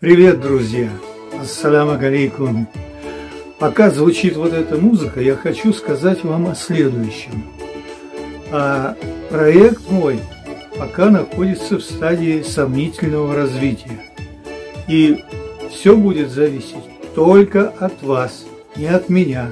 Привет, друзья! Ассаляму алейкум! Пока звучит вот эта музыка, я хочу сказать вам о следующем. А проект мой пока находится в стадии сомнительного развития. И все будет зависеть только от вас, не от меня.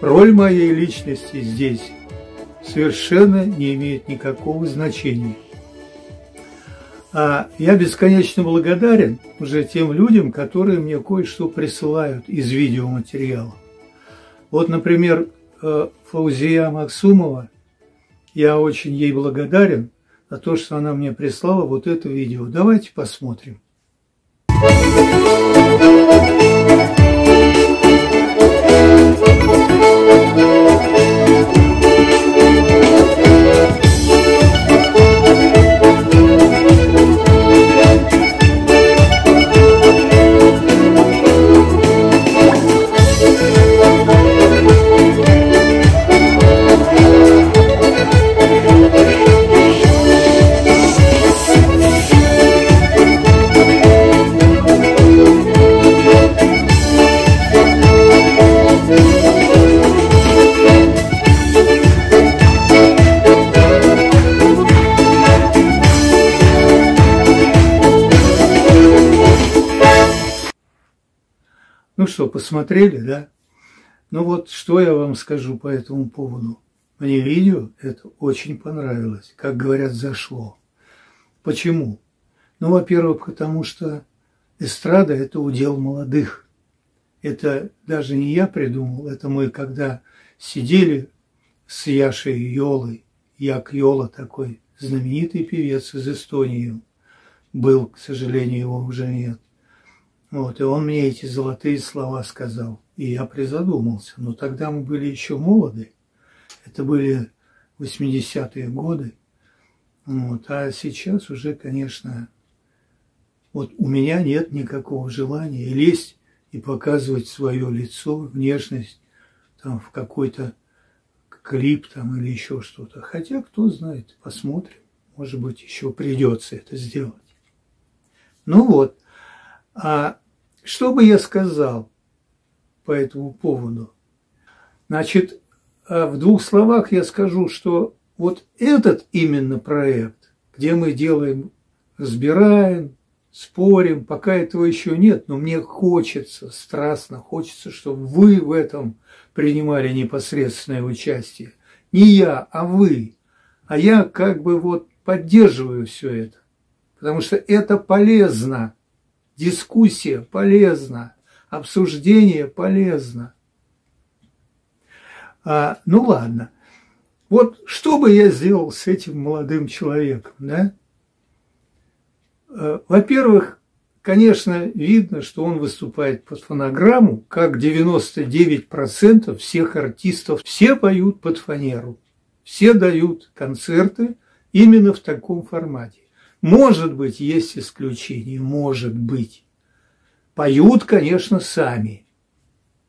Роль моей личности здесь совершенно не имеет никакого значения. А я бесконечно благодарен уже тем людям, которые мне кое-что присылают из видеоматериала. Вот, например, э, Фаузия Максумова, я очень ей благодарен за то, что она мне прислала вот это видео. Давайте посмотрим. Ну что, посмотрели, да? Ну вот, что я вам скажу по этому поводу. Мне видео это очень понравилось, как говорят, зашло. Почему? Ну, во-первых, потому что эстрада – это удел молодых. Это даже не я придумал, это мы, когда сидели с Яшей Йолой, Як Йола такой, знаменитый певец из Эстонии, был, к сожалению, его уже нет. Вот, и он мне эти золотые слова сказал. И я призадумался. Но тогда мы были еще молоды. Это были 80-е годы. Вот, а сейчас уже, конечно, вот у меня нет никакого желания лезть и показывать свое лицо, внешность там в какой-то клип там или еще что-то. Хотя, кто знает, посмотрим. Может быть, еще придется это сделать. Ну вот. А что бы я сказал по этому поводу? Значит, а в двух словах я скажу, что вот этот именно проект, где мы делаем, разбираем, спорим, пока этого еще нет, но мне хочется, страстно хочется, чтобы вы в этом принимали непосредственное участие. Не я, а вы. А я как бы вот поддерживаю все это, потому что это полезно Дискуссия полезна, обсуждение полезно. А, ну ладно. Вот что бы я сделал с этим молодым человеком, да? А, во-первых, конечно, видно, что он выступает под фонограмму, как 99% всех артистов. Все поют под фанеру, все дают концерты именно в таком формате. Может быть, есть исключения, может быть. Поют, конечно, сами.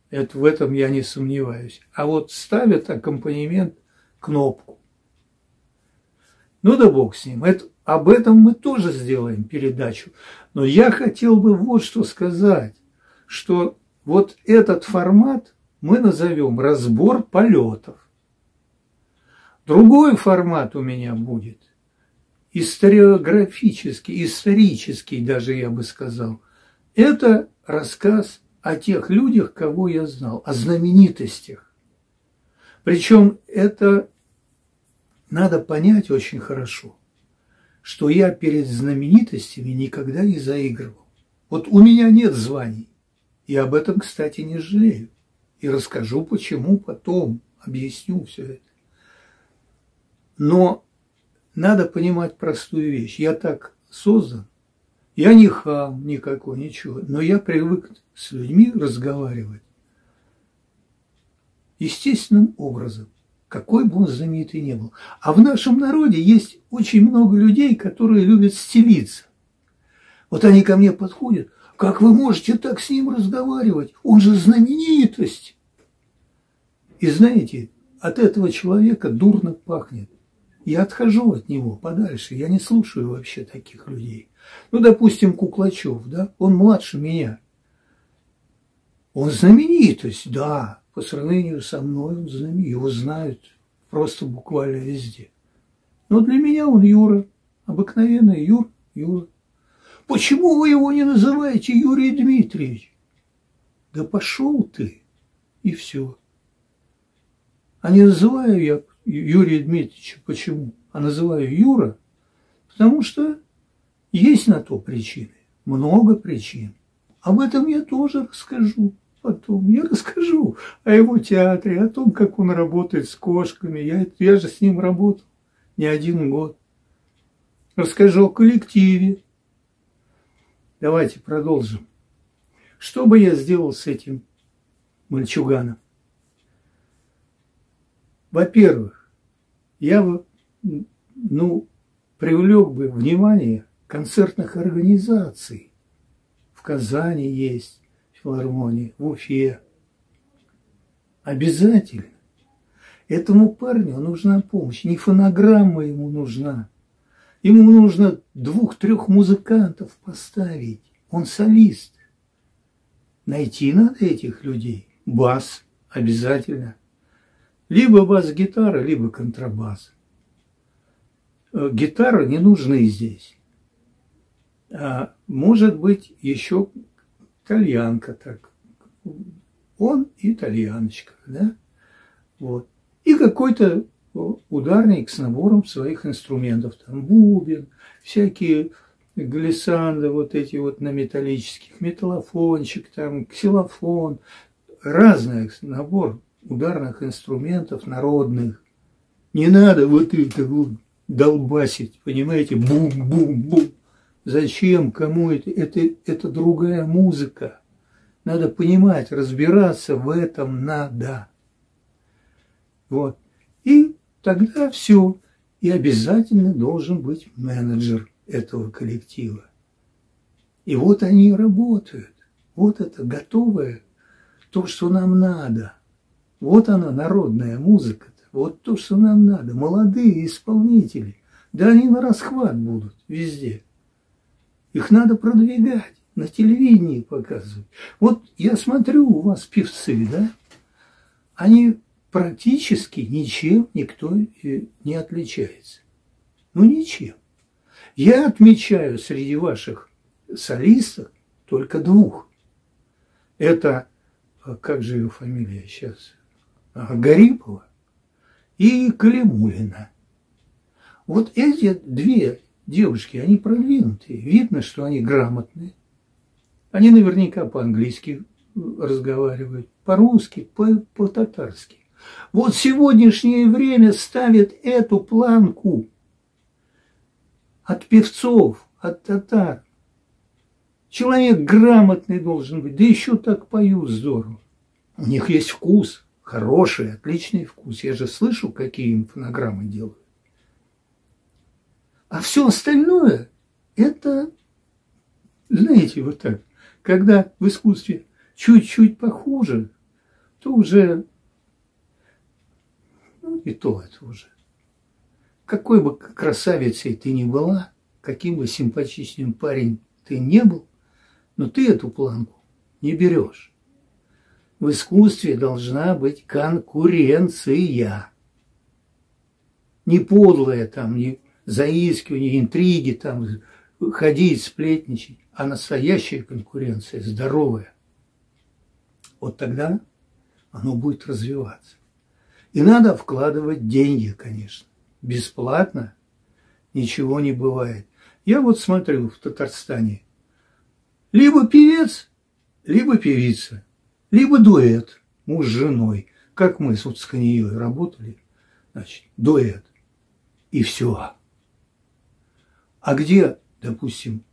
Это, в этом я не сомневаюсь. А вот ставят аккомпанемент кнопку. Ну да бог с ним. Это, об этом мы тоже сделаем передачу. Но я хотел бы вот что сказать, что вот этот формат мы назовем разбор полетов. Другой формат у меня будет – историографический, исторический даже, я бы сказал, это рассказ о тех людях, кого я знал, о знаменитостях. Причем это надо понять очень хорошо, что я перед знаменитостями никогда не заигрывал. Вот у меня нет званий, и об этом, кстати, не жалею. И расскажу, почему потом, объясню все это. Но надо понимать простую вещь. Я так создан, я не хам никакой, ничего, но я привык с людьми разговаривать естественным образом, какой бы он знаменитый ни был. А в нашем народе есть очень много людей, которые любят стелиться. Вот они ко мне подходят, как вы можете так с ним разговаривать? Он же знаменитость. И знаете, от этого человека дурно пахнет Я отхожу от него подальше, я не слушаю вообще таких людей. Ну, допустим, Куклачев, да, он младше меня. Он знаменитость, да, по сравнению со мной он знаменит, его знают просто буквально везде. Но для меня он Юра, обыкновенный Юр, Юра. Почему вы его не называете Юрий Дмитриевич? Да пошел ты, и все. А не называю я Юрия Дмитриевича. Почему? А называю Юра, потому что есть на то причины. Много причин. Об этом я тоже расскажу потом. Я расскажу о его театре, о том, как он работает с кошками. Я, я же с ним работал не один год. Расскажу о коллективе. Давайте продолжим. Что бы я сделал с этим мальчуганом? Во-первых, я ну, привлек бы внимание концертных организаций. В Казани есть филармонии, в Уфе. Обязательно. Этому парню нужна помощь. Не фонограмма ему нужна. Ему нужно двух-трех музыкантов поставить. Он солист. Найти надо этих людей. Бас обязательно. Либо бас-гитара, либо контрабас. Э, гитары не нужны здесь. А может быть еще итальянка так. Он итальяночка, да? Вот. И какой-то ударник с набором своих инструментов. Там бубен, всякие глиссанды, вот эти вот на металлических, металлофончик, там ксилофон, разный набор ударных инструментов народных. Не надо вот это вот долбасить, понимаете, бум-бум-бум. Зачем, кому это? это? Это другая музыка. Надо понимать, разбираться в этом надо. Вот. И тогда все. И обязательно должен быть менеджер этого коллектива. И вот они работают. Вот это готовое, то, что нам надо. Вот она, народная музыка. -то. Вот то, что нам надо. Молодые исполнители. Да они на расхват будут везде. Их надо продвигать, на телевидении показывать. Вот я смотрю, у вас певцы, да? Они практически ничем никто не отличается. Ну, ничем. Я отмечаю среди ваших солистов только двух. Это, а, как же ее фамилия сейчас, Гарипова и Калимулина. Вот эти две девушки, они продвинутые. Видно, что они грамотные. Они наверняка по-английски разговаривают, по-русски, по-татарски. Вот сегодняшнее время ставит эту планку от певцов, от татар. Человек грамотный должен быть, да еще так поют здорово. У них есть вкус, хороший, отличный вкус. Я же слышу, какие им фонограммы делают. А все остальное – это, знаете, вот так, когда в искусстве чуть-чуть похуже, то уже, ну, и то это уже. Какой бы красавицей ты ни была, каким бы симпатичным парень ты не был, но ты эту планку не берешь. В искусстве должна быть конкуренция. Не подлая там, не заискивания, интриги, там, ходить, сплетничать, а настоящая конкуренция, здоровая, вот тогда оно будет развиваться. И надо вкладывать деньги, конечно. Бесплатно ничего не бывает. Я вот смотрю в Татарстане. Либо певец, либо певица, либо дуэт, муж с женой. Как мы с Уцканией работали, значит, дуэт. И все. А где, допустим,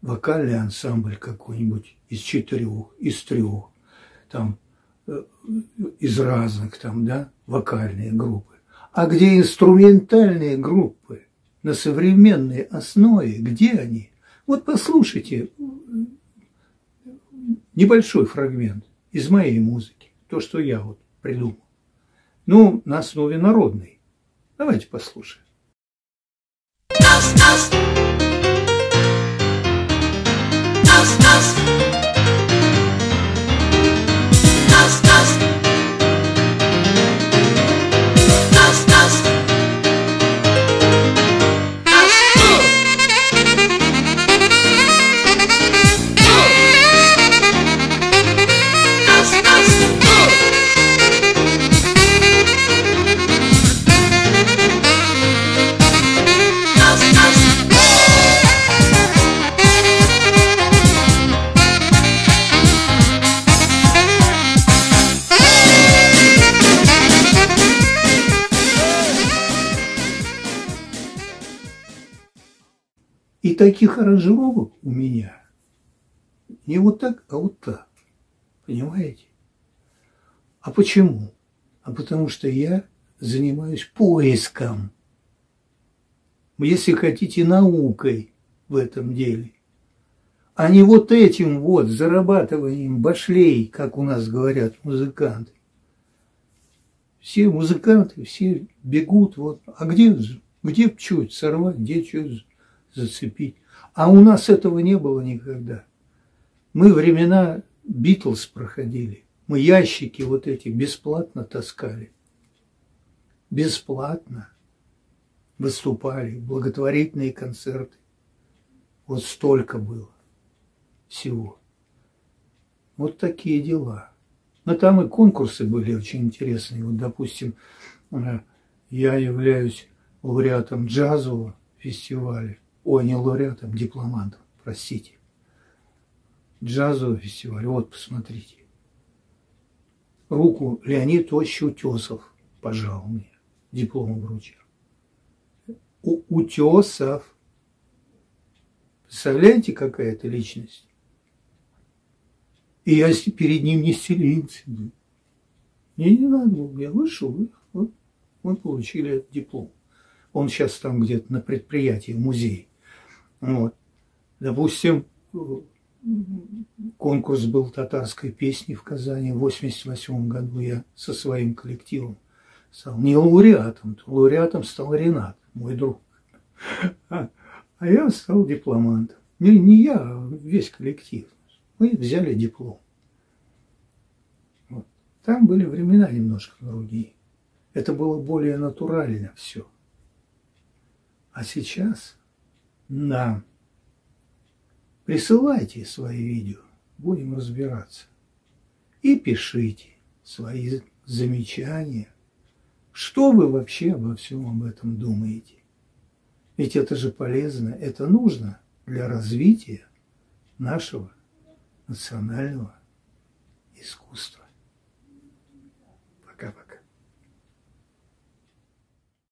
вокальный ансамбль какой-нибудь из четырех, из трех, там, э, из разных там, да, вокальные группы. А где инструментальные группы на современной основе, где они? Вот послушайте небольшой фрагмент из моей музыки, то, что я вот придумал. Ну, на основе народной. Давайте послушаем. House, house. И таких аранжировок у меня не вот так, а вот так. Понимаете? А почему? А потому что я занимаюсь поиском, если хотите, наукой в этом деле. А не вот этим вот зарабатыванием башлей, как у нас говорят музыканты. Все музыканты, все бегут, вот, а где, где что сорвать, где что зацепить. А у нас этого не было никогда. Мы времена Битлз проходили. Мы ящики вот эти бесплатно таскали. Бесплатно выступали, благотворительные концерты. Вот столько было всего. Вот такие дела. Но там и конкурсы были очень интересные. Вот, допустим, э, я являюсь лауреатом джазового фестиваля. Ой, не лауреатом, дипломантом, простите. Джазовый фестиваль, вот посмотрите. Руку Леонид Ильич Утесов пожал мне, диплом вручил. У Утесов. Представляете, какая это личность? И я перед ним не стелился. Мне не надо было, я вышел, вот, мы получили этот диплом. Он сейчас там где-то на предприятии, в музее. Вот. Допустим, конкурс был татарской песни в Казани в 88 году. Я со своим коллективом стал не лауреатом, лауреатом стал Ренат, мой друг. А, а я стал дипломантом. Не, не я, а весь коллектив. Мы взяли диплом. Вот. Там были времена немножко другие. Это было более натурально все. А сейчас да. Присылайте свои видео, будем разбираться. И пишите свои замечания. Что вы вообще обо всем об этом думаете? Ведь это же полезно, это нужно для развития нашего национального искусства.